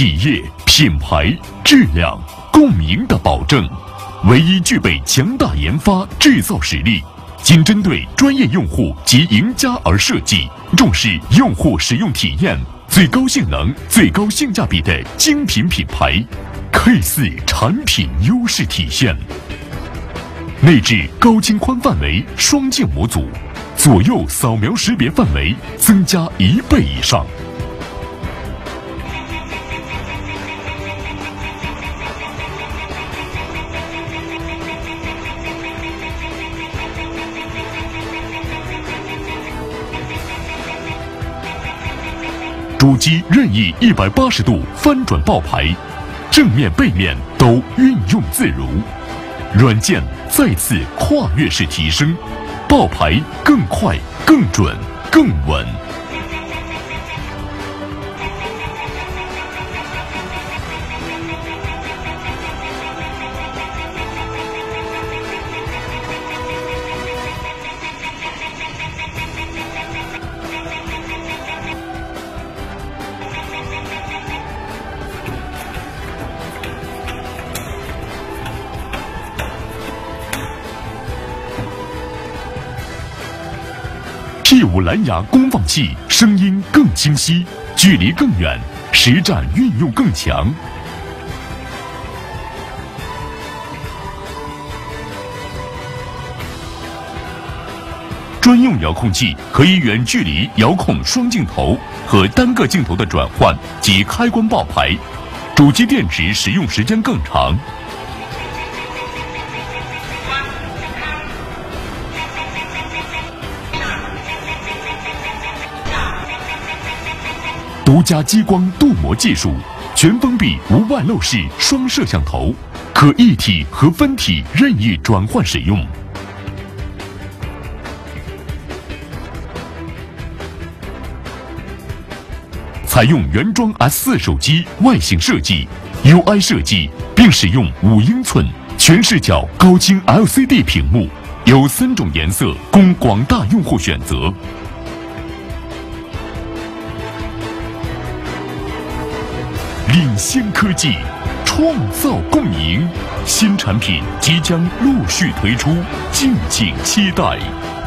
企业品牌质量共赢的保证，唯一具备强大研发制造实力，仅针对专业用户及赢家而设计，重视用户使用体验，最高性能、最高性价比的精品品牌，K 四产品优势体现。内置高清宽范围双镜模组，左右扫描识别范围增加一倍以上。主机任意一百八十度翻转爆牌，正面背面都运用自如。软件再次跨越式提升，爆牌更快、更准、更稳。P5 蓝牙功放器，声音更清晰，距离更远，实战运用更强。专用遥控器可以远距离遥控双镜头和单个镜头的转换及开关爆牌，主机电池使用时间更长。独家激光镀膜技术，全封闭无外露式双摄像头，可一体和分体任意转换使用。采用原装 S 四手机外形设计，UI 设计，并使用五英寸全视角高清 LCD 屏幕，有三种颜色供广大用户选择。领先科技，创造共赢，新产品即将陆续推出，敬请期待。